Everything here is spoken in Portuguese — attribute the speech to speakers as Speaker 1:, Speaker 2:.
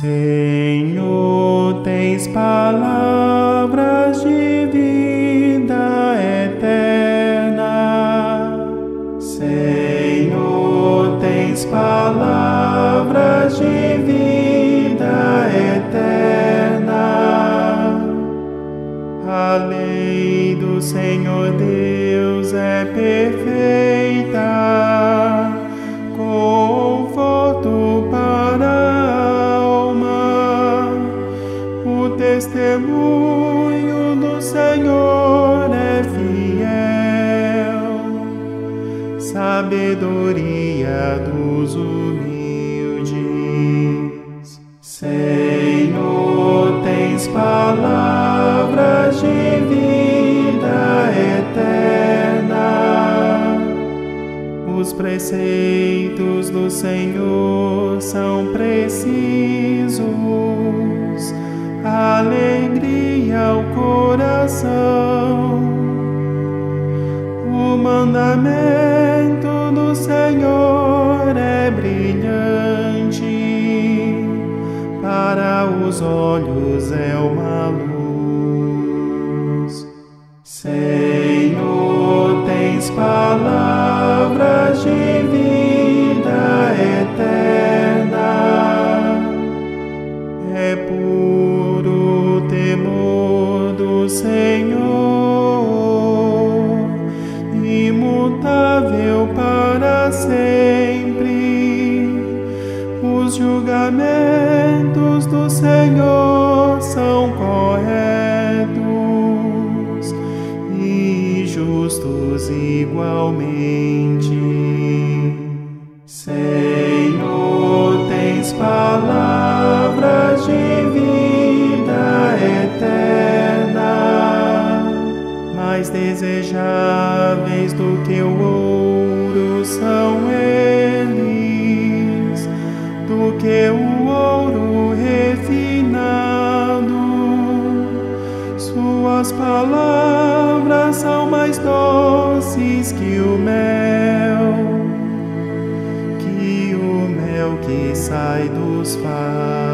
Speaker 1: Senhor, tens palavras de vida eterna. Senhor, tens palavras de vida eterna. A lei do Senhor Deus é perfeita. Testemunho do Senhor é fiel. Sabedoria dos humildes. Senhor, tens palavras de vida eterna. Os preceitos do Senhor são precisos, alegria ao coração. O mandamento do Senhor é brilhante, para os olhos é uma luz. Senhor, Senhor, imutável para sempre. Os julgamentos do Senhor são corretos e justos igualmente. Senhor, tens palavras do o ouro são eles, do que o ouro refinado. Suas palavras são mais doces que o mel, que o mel que sai dos favos.